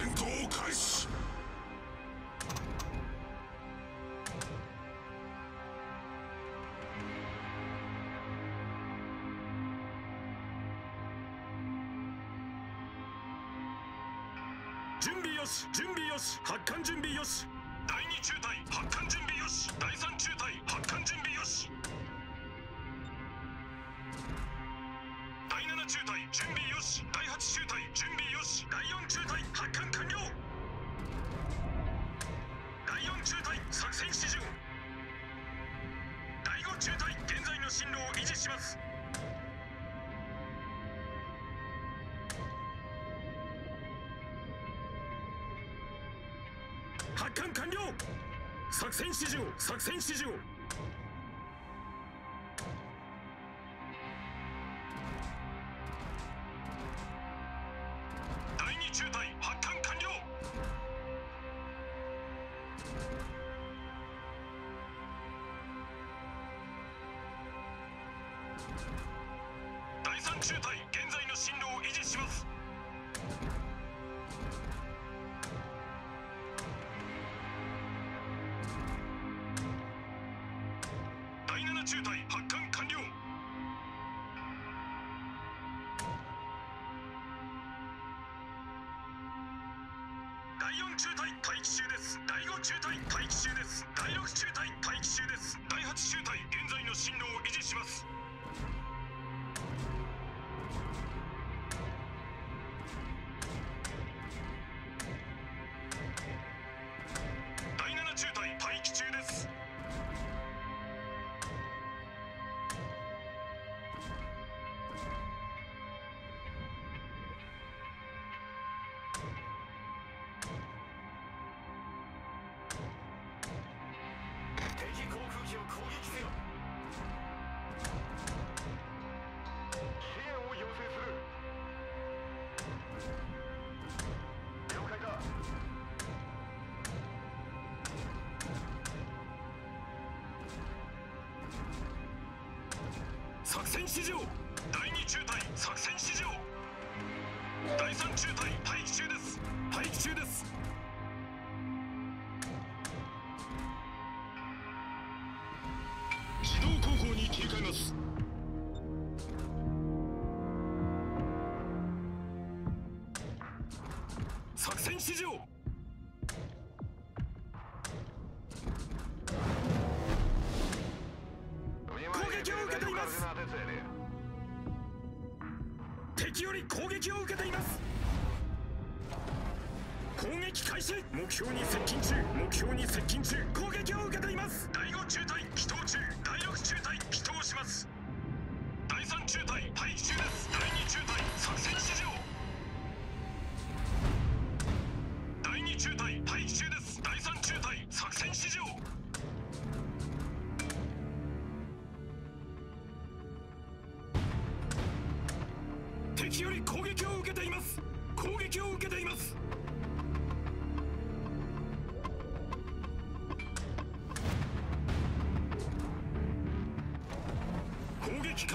戦闘開始。準備よし準備よし発艦準備よし。第2中隊発艦準備よし。第3中隊発艦準備よし。ます。発艦完了！作戦指示を作戦指示を中隊発作戦指示を第二中隊作戦指示を第三中隊待機中です。待機中です。機動航行に切り替えます。作戦指示を開始。目標に接近中。目標に接近中。攻撃を受け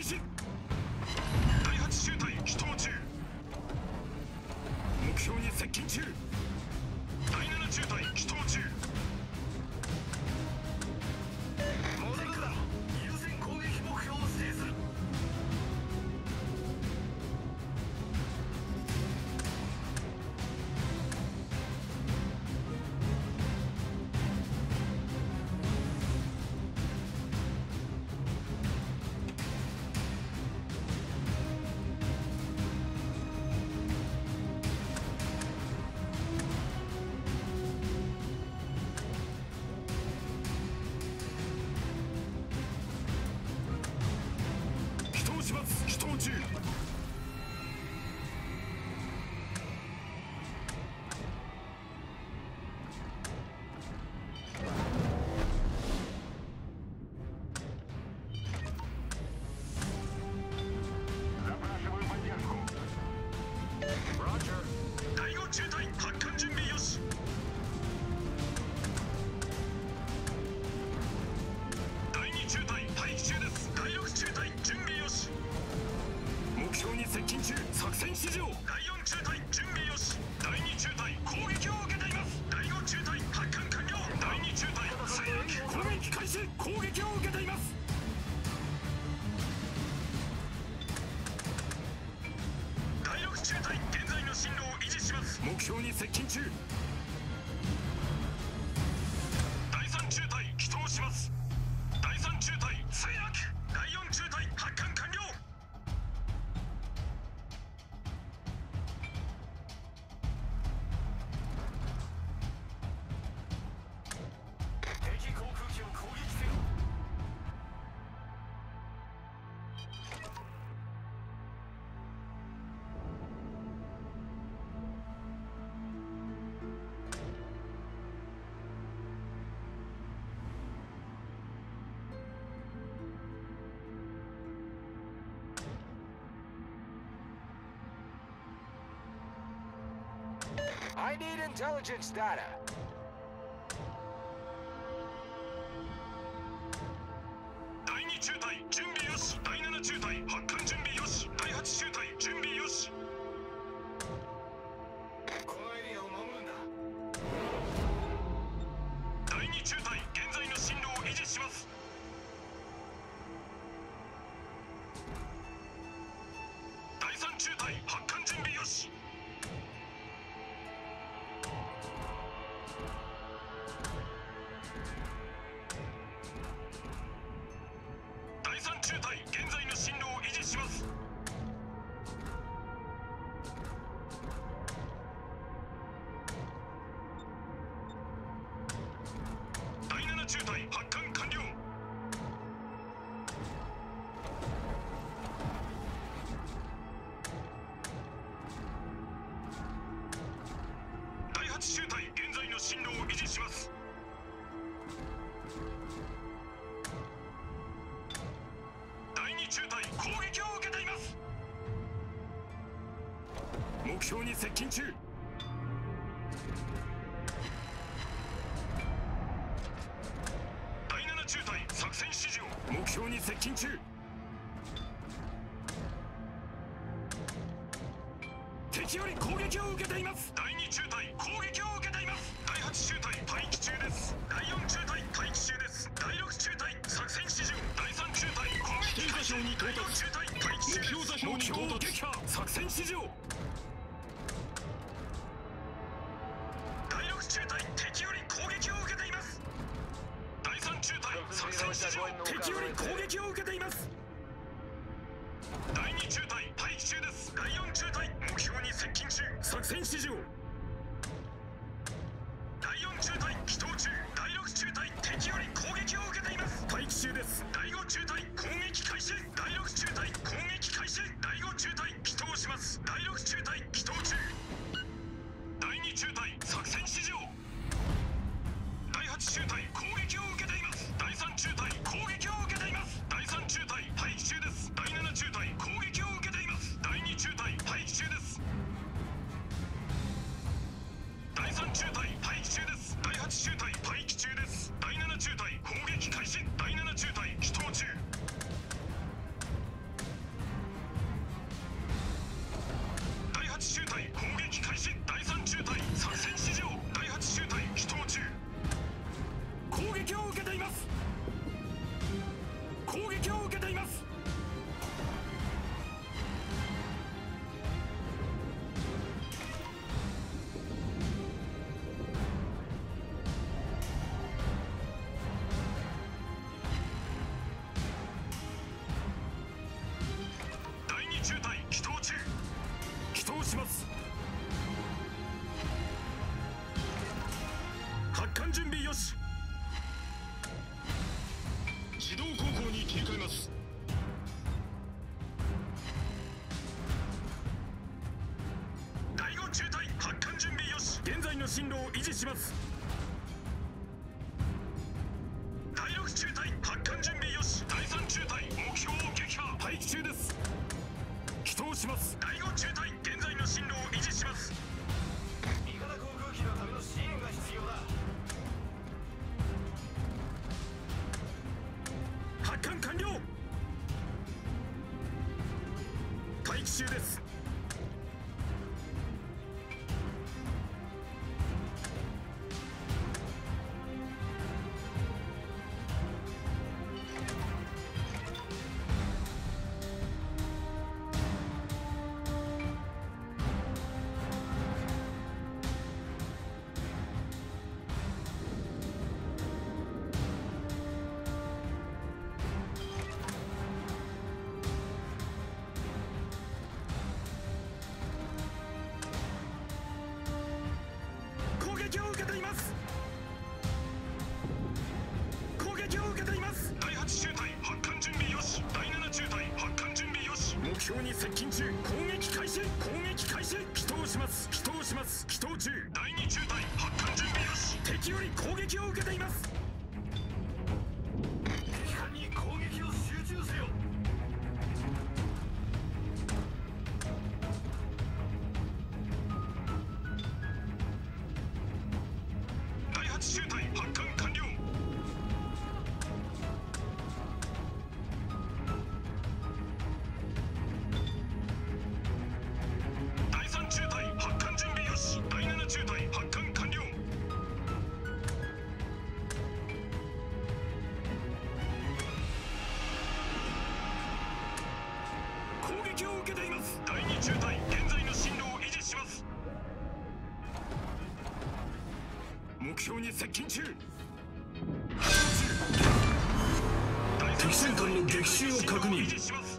Station! 始末人討ち去 I need intelligence data. します。第2中隊攻撃を受けています。目標に接近中。第7中隊作戦指示を目標に接近中。敵より攻撃を受けています。第2中隊攻撃を受けています。第8中隊待機中です。第4中隊待機中です。第6中隊作戦指示第3中隊攻撃中隊第4中隊待機中です。目標座標に到達。作戦指示を自動航行に切り替えます。第5中隊発艦準備よし。現在の進路を維持します。標に接近中。接近中。敵戦艦の撃襲を確認。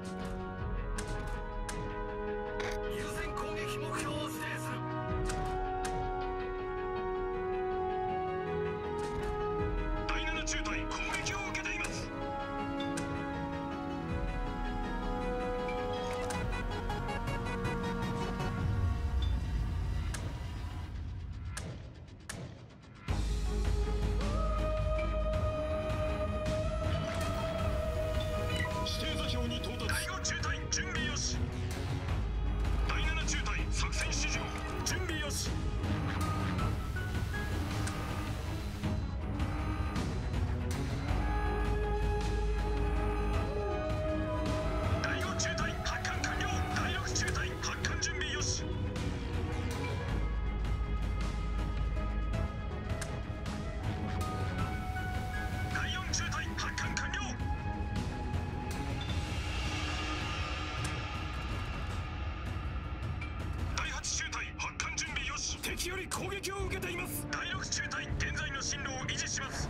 撃を受けています。第6中隊現在の進路を維持します。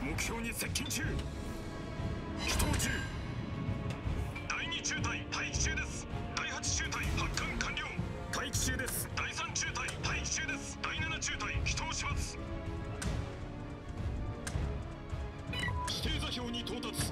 目標に接近中。機動中。第2中隊待機中です。第8中隊発艦完了。待機中です。第3中隊待機中です。第7中隊起動します。指定座標に到達。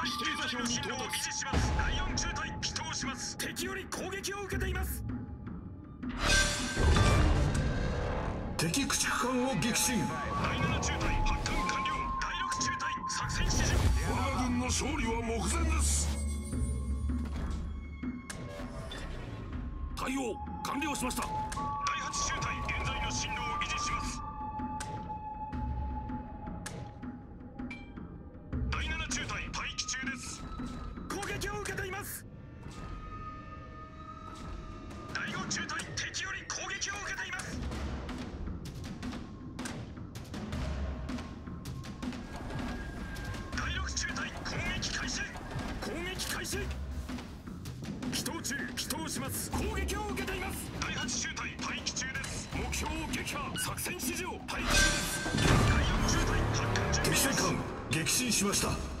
対します第中隊祈祷します敵より攻撃を受けています。敵駆逐艦を撃沈。第中隊発艦完了第中隊作戦指示軍の勝利は目前です。対応完了しました。始祈祷中祈祷します。攻撃を受けています。第8中隊待機中です。目標を撃破作戦指示を待機中です。第4中隊発艦準備敵戦艦撃沈しました